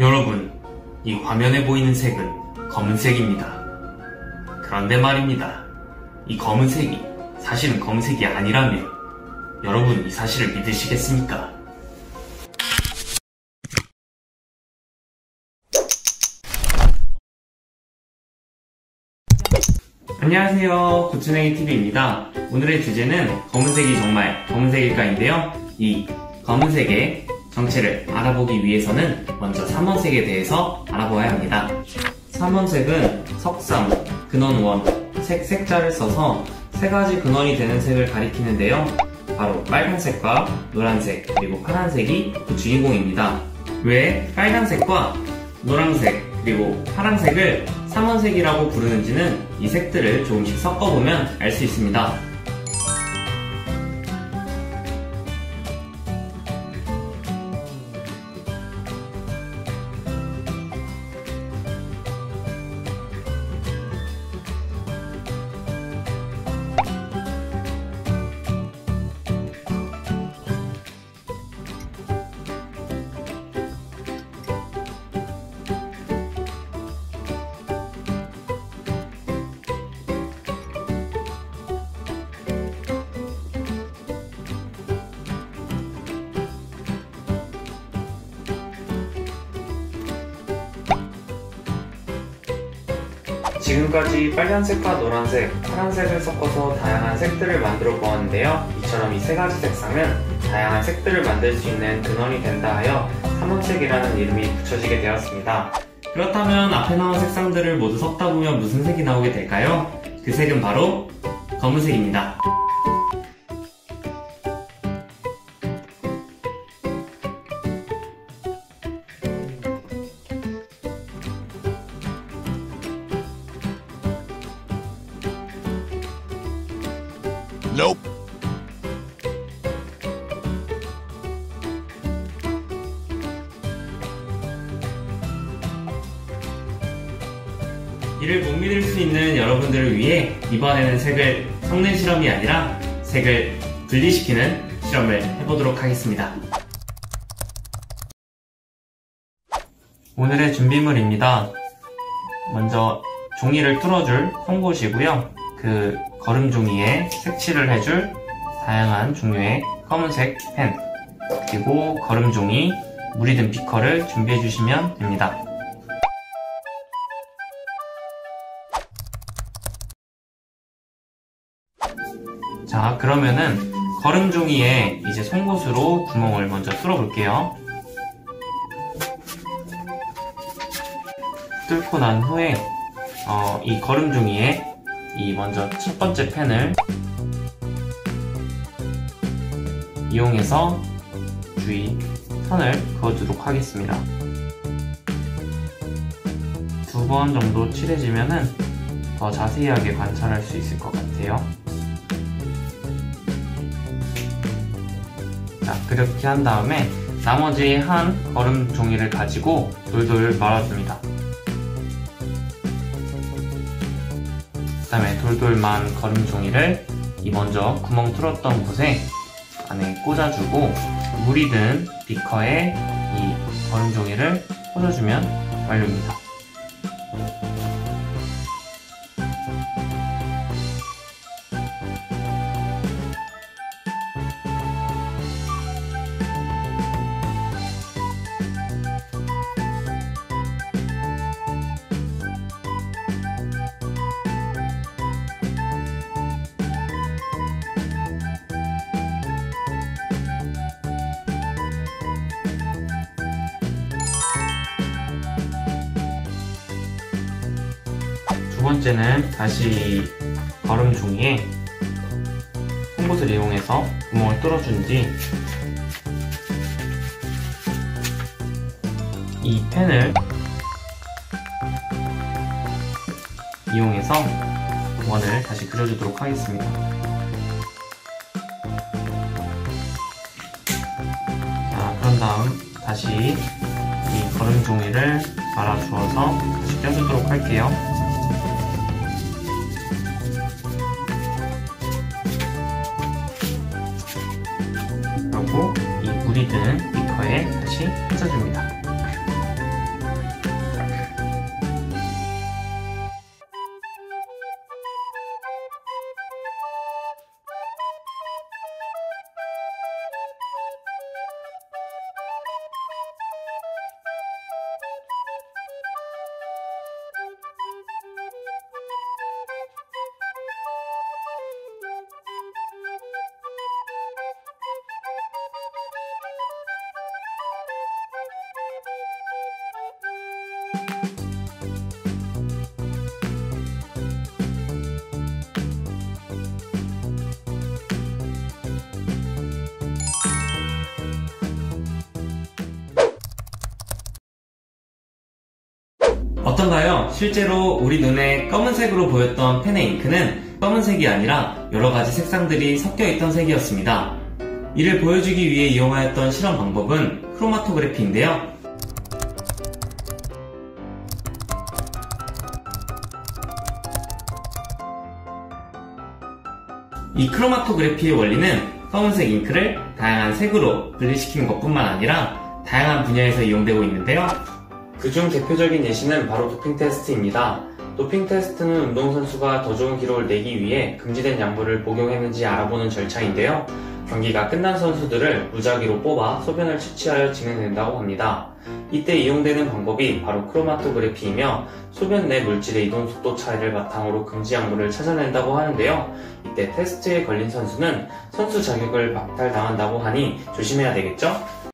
여러분, 이 화면에 보이는 색은 검은색입니다. 그런데 말입니다. 이 검은색이 사실은 검은색이 아니라면 여러분 이 사실을 믿으시겠습니까? 안녕하세요. 고추냉이 TV입니다. 오늘의 주제는 검은색이 정말 검은색일까인데요. 이 검은색의 정체를 알아보기 위해서는 먼저 삼원색에 대해서 알아보아야 합니다. 삼원색은 석삼, 근원원, 색, 색자를 써서 세 가지 근원이 되는 색을 가리키는데요. 바로 빨간색과 노란색, 그리고 파란색이 그 주인공입니다. 왜 빨간색과 노란색, 그리고 파란색을 삼원색이라고 부르는지는 이 색들을 조금씩 섞어보면 알 수 있습니다. 지금까지 빨간색과 노란색, 파란색을 섞어서 다양한 색들을 만들어 보았는데요. 이처럼 이 세 가지 색상은 다양한 색들을 만들 수 있는 근원이 된다 하여 삼원색이라는 이름이 붙여지게 되었습니다. 그렇다면 앞에 나온 색상들을 모두 섞다 보면 무슨 색이 나오게 될까요? 그 색은 바로 검은색입니다. Nope. 이를 못 믿을 수 있는 여러분들을 위해 이번에는 색을 섞는 실험이 아니라 색을 분리시키는 실험을 해보도록 하겠습니다. 오늘의 준비물입니다. 먼저 종이를 뚫어줄 송곳이고요. 그 거름 종이에 색칠을 해줄 다양한 종류의 검은색 펜 그리고 거름 종이, 물이 든 비커를 준비해 주시면 됩니다. 자, 그러면은 거름 종이에 이제 송곳으로 구멍을 먼저 뚫어 볼게요. 뚫고 난 후에 어, 이 거름 종이에 이 먼저 첫 번째 펜을 이용해서 주위 선을 그어주도록 하겠습니다. 두 번 정도 칠해지면은 더 자세하게 관찰할 수 있을 것 같아요. 자, 그렇게 한 다음에 나머지 한 거름 종이를 가지고 돌돌 말아줍니다. 그 다음에 돌돌만 거름 종이를 이 먼저 구멍 뚫었던 곳에 안에 꽂아주고 물이 든 비커에 이 거름 종이를 꽂아주면 완료입니다. 번째는 다시 거름 종이에 송곳을 이용해서 구멍을 뚫어준 뒤 이 펜을 이용해서 원을 다시 그려주도록 하겠습니다. 자, 그런 다음 다시 이 거름 종이를 말아주어서 다시 껴주도록 할게요. 그리고 이 물이 든 비커에 다시 꽂아줍니다. 어떤가요? 실제로 우리 눈에 검은색으로 보였던 펜의 잉크는 검은색이 아니라 여러 가지 색상들이 섞여 있던 색이었습니다. 이를 보여주기 위해 이용하였던 실험 방법은 크로마토그래피인데요. 이 크로마토그래피의 원리는 검은색 잉크를 다양한 색으로 분리시키는 것뿐만 아니라 다양한 분야에서 이용되고 있는데요. 그중 대표적인 예시는 바로 도핑 테스트입니다. 도핑 테스트는 운동선수가 더 좋은 기록을 내기 위해 금지된 약물을 복용했는지 알아보는 절차인데요. 경기가 끝난 선수들을 무작위로 뽑아 소변을 채취하여 진행된다고 합니다. 이때 이용되는 방법이 바로 크로마토그래피이며 소변 내 물질의 이동 속도 차이를 바탕으로 금지 약물을 찾아낸다고 하는데요. 이때 테스트에 걸린 선수는 선수 자격을 박탈당한다고 하니 조심해야 되겠죠?